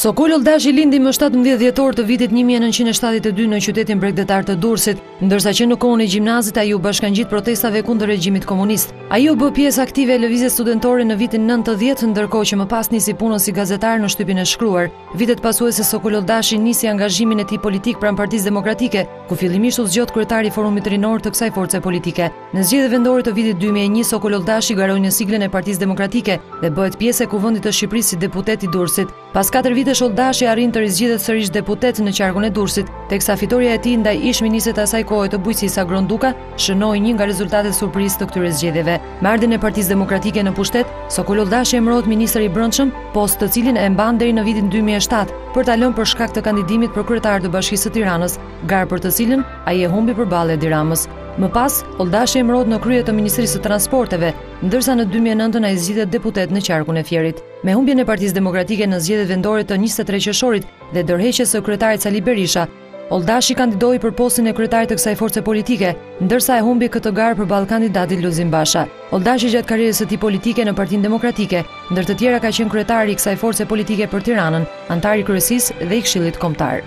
Sokol Olldashi lindi më 17 dhjetor të vitit 1972 në qytetin bregdetar të Durrësit. Ndërsa që në kohën e gjimnazit ai u bashkangjit protestave kundër regjimit komunist. Ai u bë pjesë aktive e lëvizjes studentore në vitin nëntëdhjetë, ndërkohë që më pas nisi punën si gazetar në shtypin e shkruar. Vitet pasuese Sokol Olldashi nisi angazhimin e tij politik pranë Partisë Demokratike, ku fillimisht u zgjodh kryetar i Forumit Rinor të kësaj force politike. Në zgjedhjet vendore të vitit dy mijë e një, Sokol Olldashi garoi në siglën e Partisë Demokratike dhe bëhet pjesë e Kuvendit të Shqipërisë si deputet i Durrësit. Pas katër vitesh Olldashi arrin të rizgjidhet sërish deputet në qarkun e Durrësit, teksa fitorja e tij ndaj ish-ministrit të asaj kohe të Bujqësisë Agron Duka shënoi një nga rezultatet surprizë të këtyre zgjedhjeve. Me ardhjen e Partisë Demokratike në pushtet, Sokol Olldashi emërohet ministër i Brendshëm, post të cilin e mban deri në vitin 2007, për ta lënë për shkak të kandidimit për kryetar të Bashkisë së Tiranës, garë për të cilën ai e humbi përballë Edi Ramës. Më pas, Olldashi emërohet në krye të Ministrisë së Transporteve, ndërsa në 2009-ën ai zgjidhet deputet në qarkun e Fierit. Me humbjen e Partisë Demokratike në zgjedhjet vendore të njëzet e tre qershorit dhe dorëheqjes së kryetarit Sali Berisha, Olldashi kandidoi për postin e kryetarit të kësaj force politike, ndërsa e humbi këtë garë përballë kandidatit Lulzim Basha. Olldashi gjatë karrierës së tij politike në Partinë Demokratike, ndër të tjera ka qenë kryetar i kësaj force politike për Tiranën, anëtar i Kryesisë dhe i Këshillit Kombëtar.